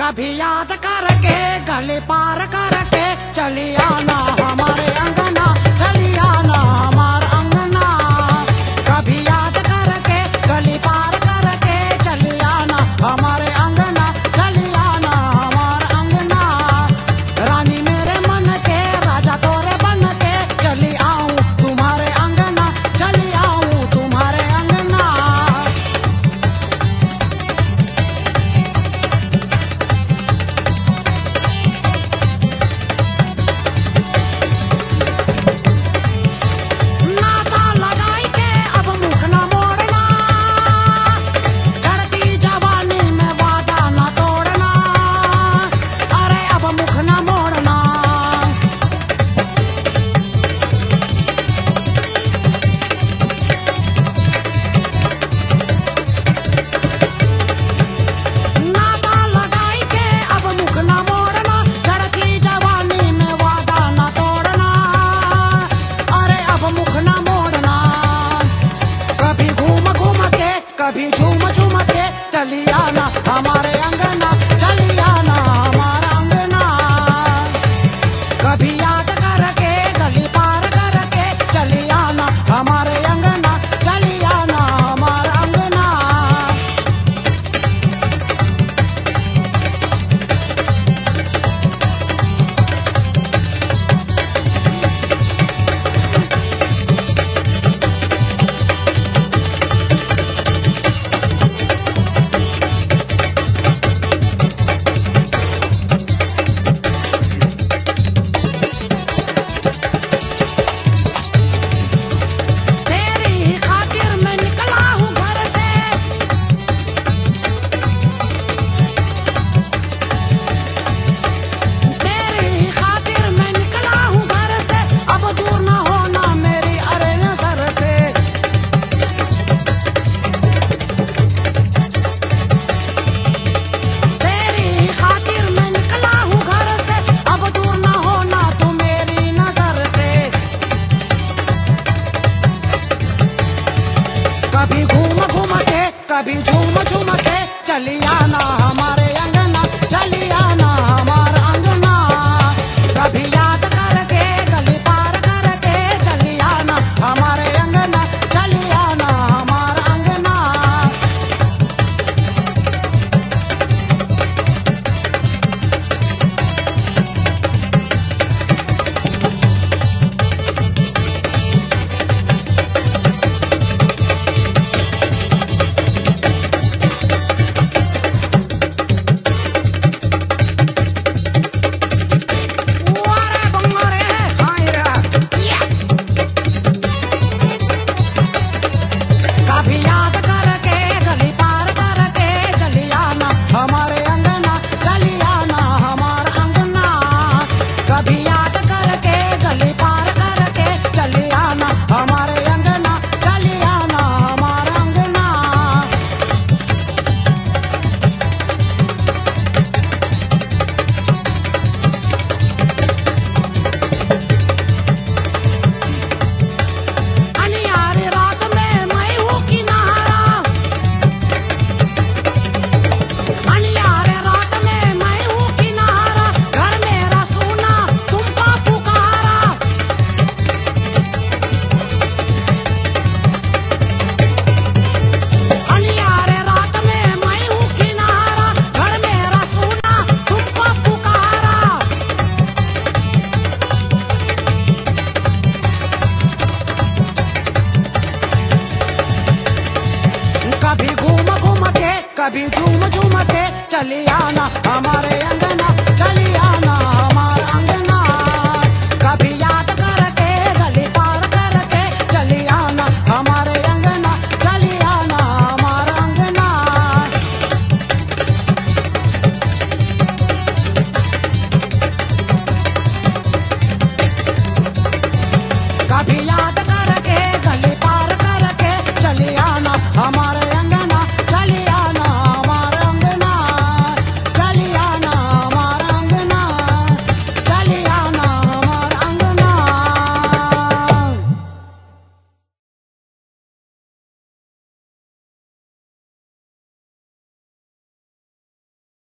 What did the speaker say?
कभी याद करके गले पार करके चले आना हमारे अंग italiana, amare anche. कभी घूम घूम के कभी झूम झूम के चलिया ना हमारे कभी घूम घूम के, कभी झूम झूम के चली आना हमारे अंगना, चली आना हमारा अंगना। कभी याद करके, गली पार करके चली आना हमारे अंगना, चली आना हमारा अंगना। कभी याद करके, गली पार करके चली आना हमारा